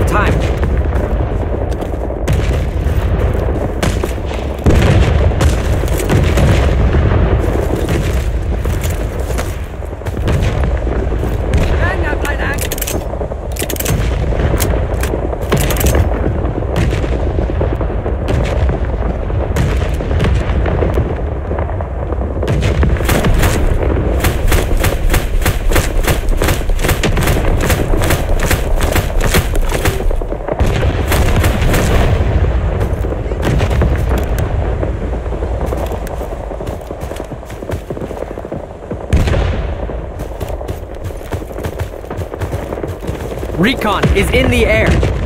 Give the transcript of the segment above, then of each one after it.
of time. Recon is in the air.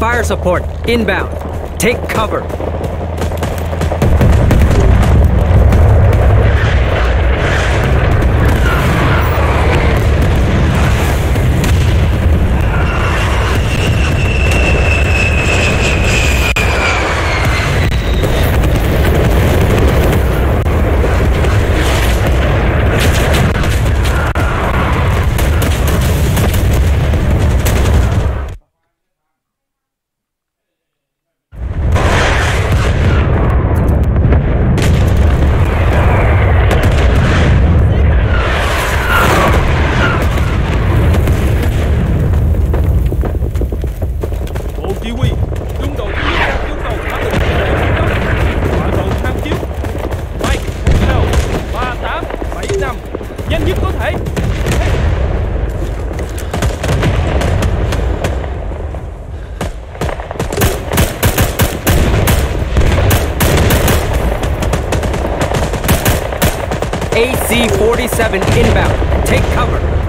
Fire support, inbound. Take cover. nhanh nhất có thể AC-47 inbound. Take cover.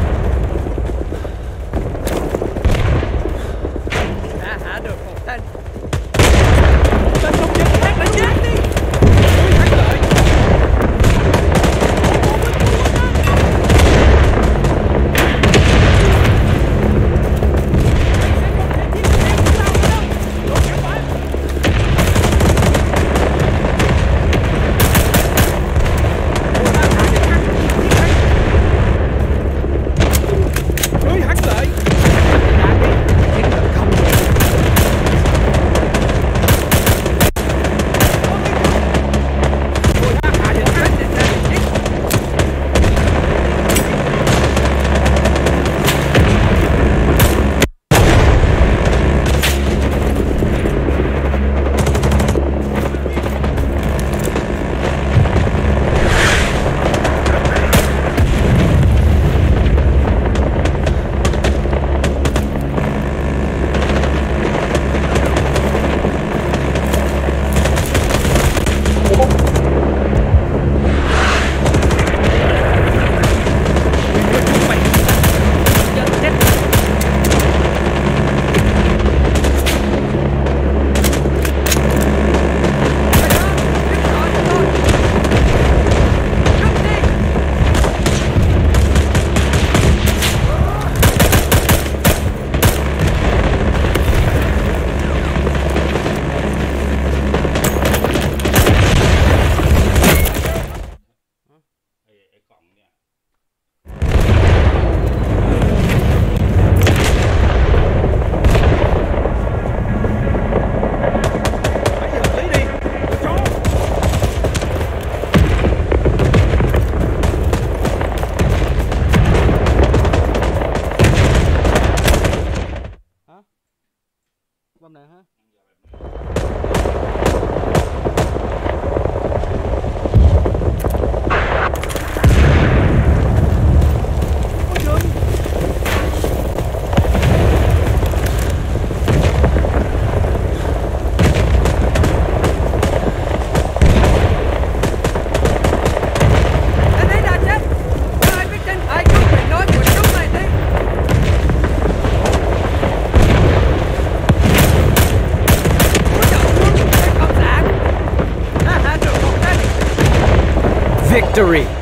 เนี่ย Victory!